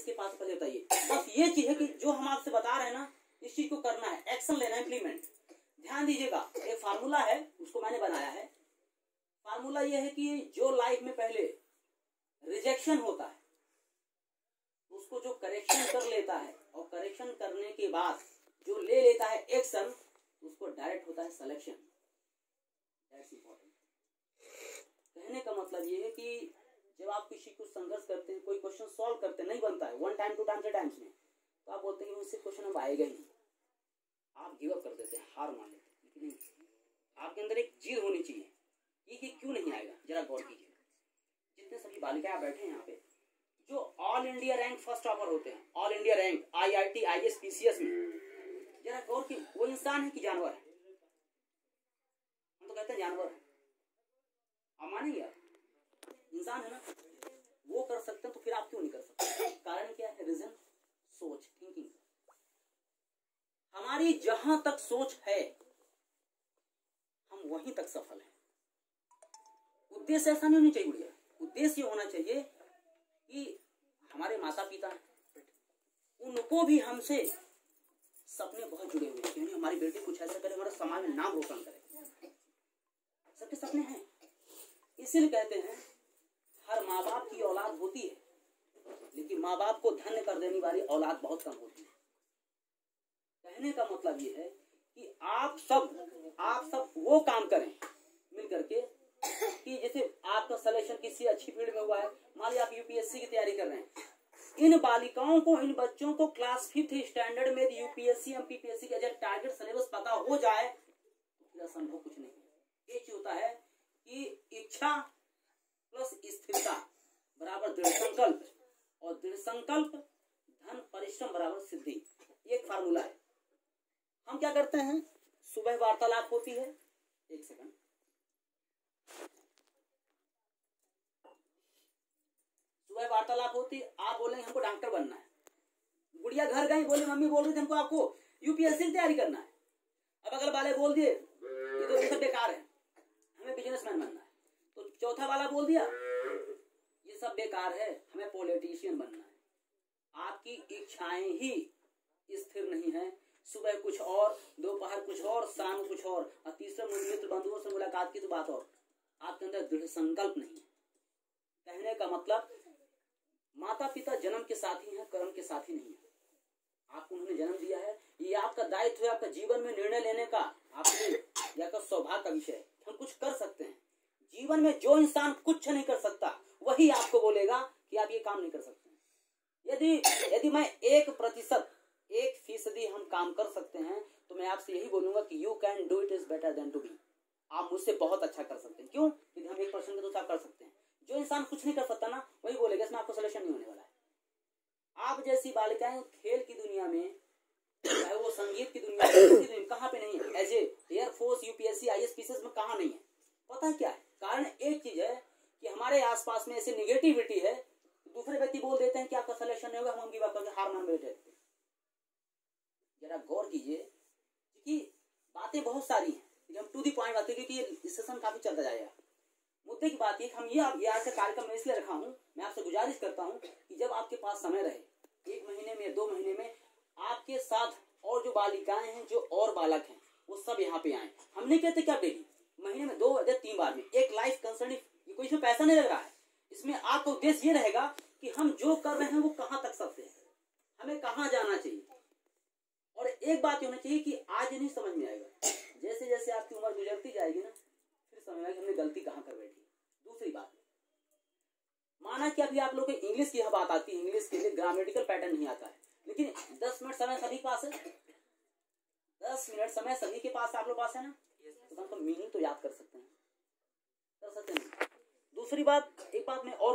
किसके पास पहले बताइए। बस ये चीज़ है कि जो हम आपसे बता रहे हैं ना, इस चीज़ को करना है। एक्शन लेना है इम्प्लीमेंट ध्यान दीजिएगा, एक फार्मूला है, उसको मैंने बनाया है। फार्मूला ये है कि जो लाइफ में पहले रिजेक्शन होता है, उसको जो करेक्शन कर लेता है, और करेक्शन करने के बाद जो ले लेता है एक्शन उसको डायरेक्ट होता है सिलेक्शन दैट्स इंपॉर्टेंट कहने का मतलब ये है कि जब आप किसी को संघर्ष करते हैं, कोई क्वेश्चन सॉल्व करते नहीं बनता है। One time two time three times में। तो आप बोलते हैं कि मुझसे क्वेश्चन अब आएगा ही आप गिव अप कर देते हैं, हार मान लेते हैं। लेकिन आपके अंदर एक जीत होनी चाहिए। ये कि क्यों नहीं आएगा? जरा गौर कीजिए। जितने सभी बालिकाएँ आप बैठे हैं यहाँ पे, जो all India rank first topper होते हैं all India rank I I T I S P C S में, जरा गौर की वो इंसान है कि जानवर है? हम तो कहते हैं जानवर है। आप मानेंगे आप? इंसान है ना, वो कर सकते हैं तो फिर आप क्यों नहीं कर सकते? कारण क्या है? रीजन सोच थिंकिंग हमारी जहाँ तक सोच है, हम वहीं तक सफल हैं। उद्देश्य ऐसा नहीं होना चाहिए गुड़िया उद्देश्य होना चाहिए कि हमारे माता पिता हैं, उनको भी हमसे सपने बहुत जुड़े हुए हैं। क्योंकि हमारी बेटी कुछ ऐसा करे, हमारा समाज में नाम रोशन करे। सबके सपने हैं। इसीलिए कहते हैं माँ बाप की औलाद होती है, लेकिन माँ बाप को धन्य कर देने वाली औलाद बहुत कम होती है। कहने का मतलब ये है कि आप सब आप सब वो काम करें मिल करके कि जैसे आपका सिलेक्शन किसी अच्छी फ़ील्ड में हुआ है, मान लीजिए आप यूपीएससी की तैयारी कर रहे हैं। इन बालिकाओं को, इन बच्चों को क्लास फिफ्थ स्टैंडर्ड में यूपीएससी एमपीपीएससी का जब टारगेट सिलेबस पता हो जाए तो फिर असंभव कुछ नहीं एक चीज़ होता है कि इच्छा प्लस स्थिरता बराबर दृढ़ संकल्प। और दृढ़ संकल्प, धन, परिश्रम बराबर सिद्धि। एक फार्मूला है। हम क्या करते हैं? सुबह वार्तालाप होती है। एक सेकंड सुबह वार्तालाप होती, आप बोलेंगे हमको डॉक्टर बनना है। गुड़िया घर गई, बोली, मम्मी, बोल रही थी, हमको आपको यूपीएससी की तैयारी करना है। अब अगल वाले बोल दिए, ये तो सब बेकार है। हमें बिजनेसमैन बनना है। तो चौथा वाला बोल दिया ये सब बेकार है, हमें पॉलिटिशियन बनना है। आपकी इच्छाएँ ही स्थिर नहीं है। सुबह कुछ और, दोपहर कुछ और, शाम कुछ और और तीसरे मित्र बंधुओं से मुलाकात की तो बात और। आपके अंदर दृढ़ संकल्प नहीं है। कहने का मतलब माता पिता जन्म के साथी हैं कर्म के साथी नहीं है। आपको उन्होंने जन्म दिया है। ये आपका दायित्व है, आपका जीवन में निर्णय लेने का। आपके या का सौभाग्य का विषय हम कुछ कर सकते हैं। जीवन में जो इंसान कुछ नहीं कर सकता वही आपको बोलेगा कि आप ये काम नहीं कर सकते। यदि यदि मैं एक प्रतिशत, एक फ़ीसदी हम काम कर सकते हैं तो मैं आपसे यही बोलूँगा कि you can do it is better than to be आप मुझसे बहुत अच्छा कर सकते हैं। क्यों? क्योंकि हम एक परसेंट तो आप कर सकते हैं। जो इंसान कुछ नहीं कर सकता ना, वही बोलेगा, इसमें आपको सोल्यूशन नहीं होने वाला है। आप जैसी बालिकाएँ खेल की दुनिया में, चाहे वो संगीत की दुनिया में कहाँ पे नहीं है। As air force UPSC I S PCS में कहाँ नहीं है। पता क्या है कारण एक चीज़ है कि हमारे आसपास में ऐसी निगेटिविटी है, दूसरे व्यक्ति बोल देते हैं कि आपका सिलेक्शन नहीं होगा, हम गिव अप करके हार मान बैठे जरा गौर कीजिए कि बातें बहुत सारी हैं। हम टू दी पॉइंट बात क्योंकि ये सेशन काफ़ी चलता जाएगा। मुद्दे की बात है हम ये आज का कार्यक्रम मैं इसलिए रखा हूँ, मैं आपसे गुजारिश करता हूँ कि जब आपके पास समय रहे, एक महीने में दो महीने में आपके साथ और जो बालिकाएँ हैं, जो और बालक हैं, वो सब यहाँ पे आए। हम नहीं कहते क्या डेली महीने में दो या तीन बार में, एक लाइफ कंसर्न ये कोई इसमें पैसा नहीं लग रहा है। इसमें आपका उद्देश्य ये रहेगा कि हम जो कर रहे हैं वो कहाँ तक सकते हैं। हमें कहाँ जाना चाहिए। और एक बात होना चाहिए कि आज नहीं समझ में आएगा। जैसे जैसे आपकी उम्र गुजरती जाएगी ना, फिर समझ में हमने गलती कहाँ कर बैठी। दूसरी बात, माना कि अभी आप लोग इंग्लिश की यह बात आती है, इंग्लिश के लिए ग्रामेटिकल पैटर्न नहीं आता है। लेकिन दस मिनट समय सभी के पास है। दस मिनट समय सभी के पास आप लोग पास है ना? तो मीनिंग तो याद कर सकते हैं। कर सकते हैं। दूसरी बात एक बात मैं और